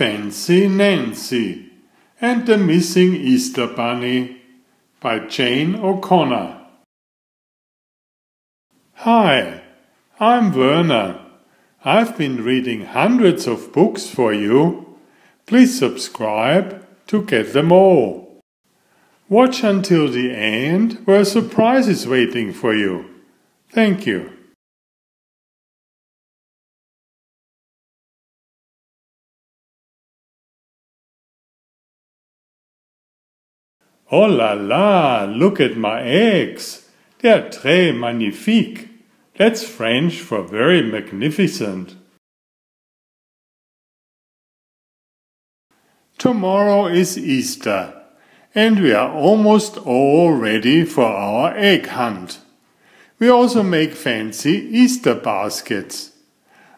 Fancy Nancy and the Missing Easter Bunny by Jane O'Connor. Hi, I'm Werner. I've been reading hundreds of books for you. Please subscribe to get them all. Watch until the end where a surprise is waiting for you. Thank you. Oh la la, look at my eggs. They're très magnifiques. That's French for very magnificent. Tomorrow is Easter, and we are almost all ready for our egg hunt. We also make fancy Easter baskets.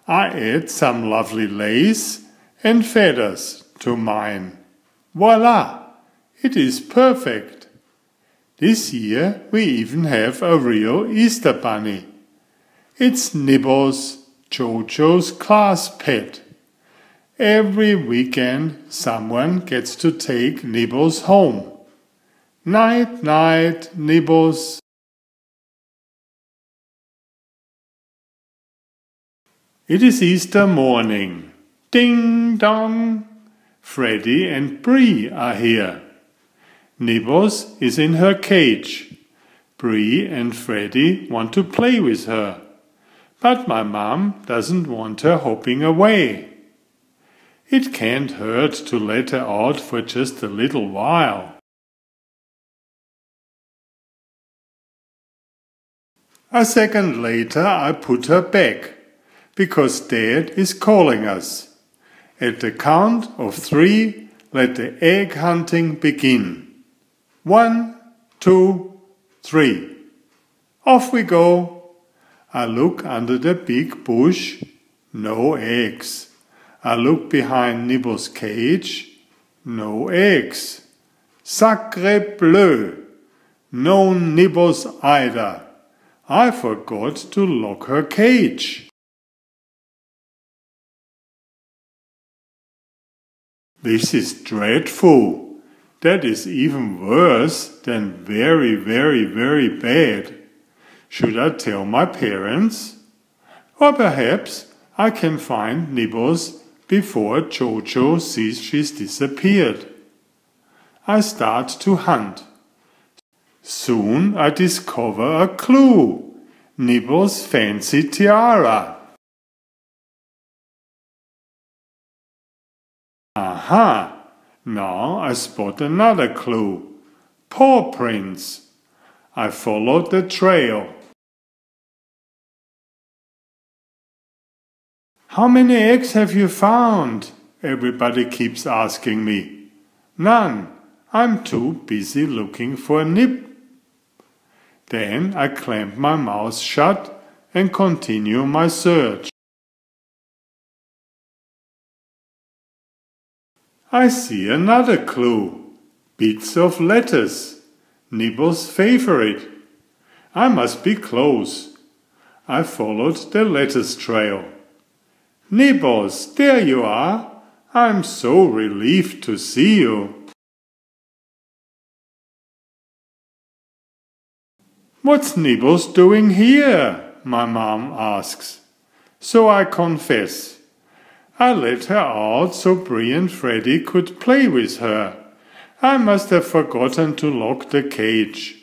I add some lovely lace and feathers to mine. Voila! It is perfect. This year we even have a real Easter bunny. It's Nibbles, Jojo's class pet. Every weekend someone gets to take Nibbles home. Night, night, Nibbles. It is Easter morning. Ding dong! Freddy and Bree are here. Nibbles is in her cage. Bree and Freddy want to play with her. But my mom doesn't want her hopping away. It can't hurt to let her out for just a little while. A second later I put her back, because Dad is calling us. At the count of three, let the egg hunting begin. One, two, three. Off we go. I look under the big bush. No eggs. I look behind Nibble's cage. No eggs. Sacre bleu. No Nibbles either. I forgot to lock her cage. This is dreadful. That is even worse than very, very, very bad. Should I tell my parents? Or perhaps I can find Nibbles before Jojo sees she's disappeared. I start to hunt. Soon I discover a clue. Nibbles' fancy tiara. Aha! Now I spot another clue. Paw prints. I followed the trail. How many eggs have you found? Everybody keeps asking me. None. I'm too busy looking for a nib. Then I clamp my mouth shut and continue my search. I see another clue. Bits of lettuce. Nibble's favorite. I must be close. I followed the lettuce trail. Nibbles, there you are. I'm so relieved to see you. What's Nibbles doing here? My mom asks. So I confess. I let her out so Bree and Freddy could play with her. I must have forgotten to lock the cage.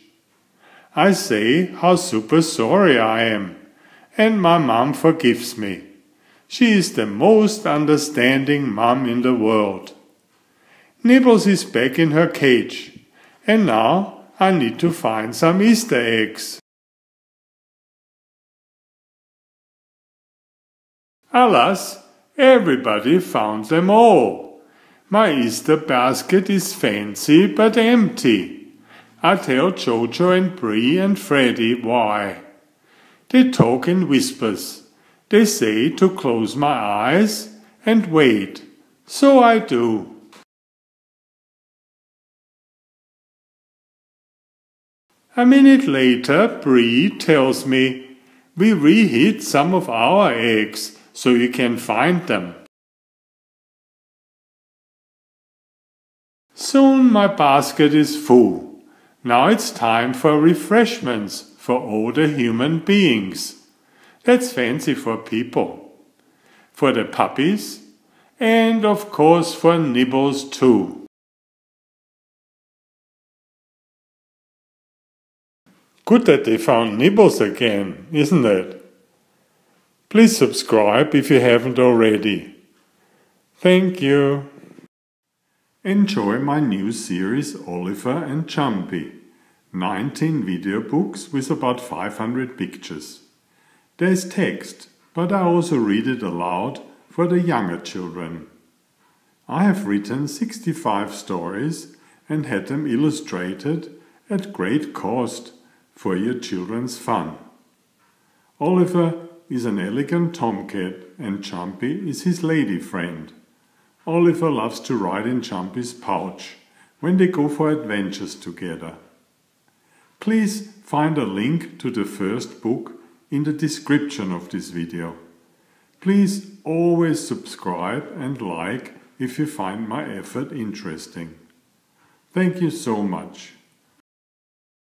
I say how super sorry I am, and my mom forgives me. She is the most understanding mom in the world. Nibbles is back in her cage, and now I need to find some Easter eggs. Alas, Everybody found them all. My Easter basket is fancy but empty. I tell Jojo and Bree and Freddy why. They talk in whispers. They say to close my eyes and wait. So I do. A minute later, Bree tells me, we reheat some of our eggs so you can find them. Soon my basket is full. Now it's time for refreshments for older human beings. That's fancy for people. For the puppies, and of course for nibbles too. Good that they found nibbles again, isn't it? Please subscribe if you haven't already. Thank you. Enjoy my new series Oliver and Jumpy. 19 video books with about 500 pictures. There's text, but I also read it aloud for the younger children. I have written 65 stories and had them illustrated at great cost for your children's fun. Oliver is an elegant tomcat and Jumpy is his lady friend. Oliver loves to ride in Jumpy's pouch when they go for adventures together. Please find a link to the first book in the description of this video. Please always subscribe and like if you find my effort interesting. Thank you so much.